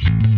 you